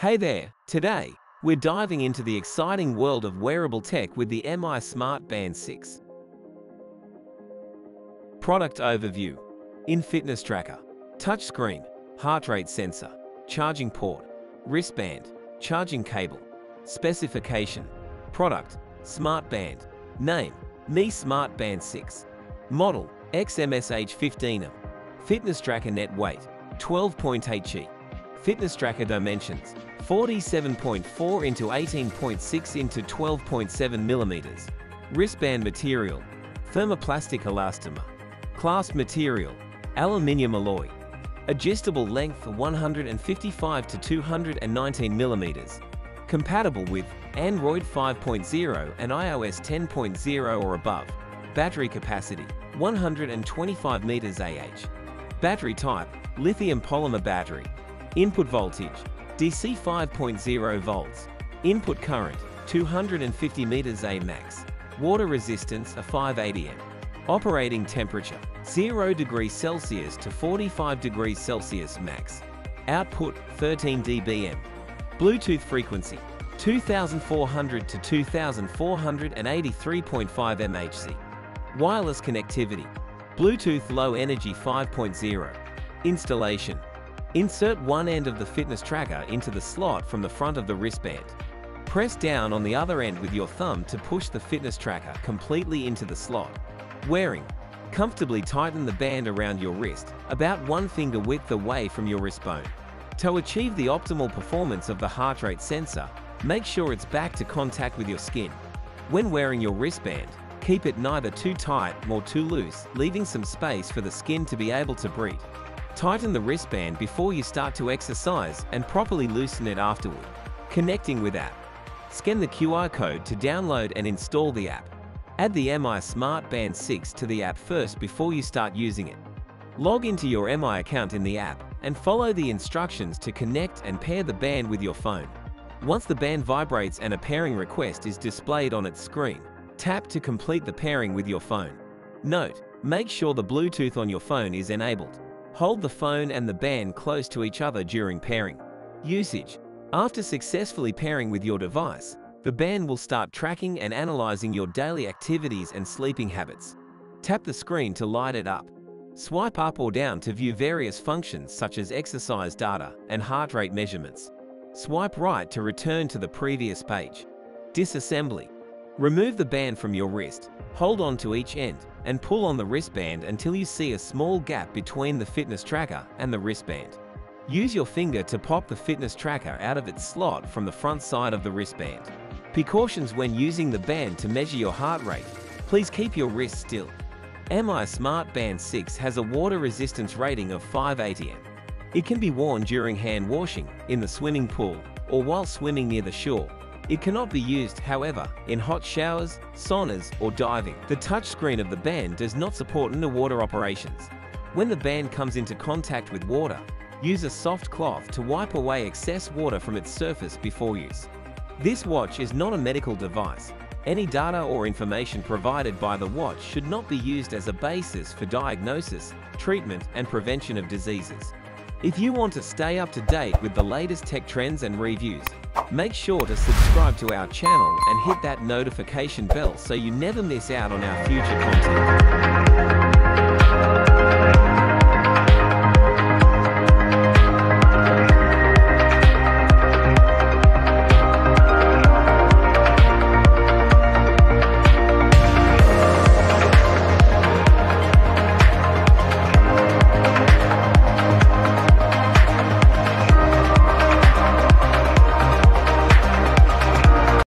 Hey there, today, we're diving into the exciting world of wearable tech with the MI Smart Band 6. Product Overview. In Fitness Tracker. Touchscreen. Heart rate sensor. Charging port. Wristband. Charging cable. Specification. Product. Smart Band. Name. Mi Smart Band 6 Model. XMSH15M Fitness Tracker Net Weight. 12.8 G Fitness Tracker Dimensions 47.4 into 18.6 into 12.7 millimeters. Wristband material Thermoplastic elastomer Clasp material Aluminium alloy Adjustable length 155 to 219 millimeters. Compatible with Android 5.0 and iOS 10.0 or above. Battery capacity 125 meters AH. Battery type Lithium polymer battery. Input voltage DC 5.0 volts. Input current 250 meters A max. Water resistance a 580 M. Operating temperature 0 degrees Celsius to 45 degrees Celsius max. Output 13 dBm. Bluetooth frequency 2400 to 2483.5 MHz. Wireless connectivity Bluetooth Low Energy 5.0. Installation Insert one end of the fitness tracker into the slot from the front of the wristband. Press down on the other end with your thumb to push the fitness tracker completely into the slot. Wearing. Comfortably tighten the band around your wrist, about one finger width away from your wrist bone. To achieve the optimal performance of the heart rate sensor, make sure it's back to contact with your skin. When wearing your wristband, keep it neither too tight nor too loose, leaving some space for the skin to be able to breathe. Tighten the wristband before you start to exercise and properly loosen it afterward. Connecting with app. Scan the QR code to download and install the app. Add the MI Smart Band 6 to the app first before you start using it. Log into your MI account in the app and follow the instructions to connect and pair the band with your phone. Once the band vibrates and a pairing request is displayed on its screen, tap to complete the pairing with your phone. Note, make sure the Bluetooth on your phone is enabled. Hold the phone and the band close to each other during pairing. Usage After successfully pairing with your device, the band will start tracking and analyzing your daily activities and sleeping habits. Tap the screen to light it up. Swipe up or down to view various functions such as exercise data and heart rate measurements. Swipe right to return to the previous page. Disassembly Remove the band from your wrist, hold on to each end, and pull on the wristband until you see a small gap between the fitness tracker and the wristband. Use your finger to pop the fitness tracker out of its slot from the front side of the wristband. Precautions when using the band to measure your heart rate. Please keep your wrist still. MI Smart Band 6 has a water resistance rating of 5 ATM. It can be worn during hand washing, in the swimming pool, or while swimming near the shore. It cannot be used, however, in hot showers, saunas, or diving. The touchscreen of the band does not support underwater operations. When the band comes into contact with water, use a soft cloth to wipe away excess water from its surface before use. This watch is not a medical device. Any data or information provided by the watch should not be used as a basis for diagnosis, treatment, and prevention of diseases. If you want to stay up to date with the latest tech trends and reviews, Make sure to subscribe to our channel and hit that notification bell so you never miss out on our future content.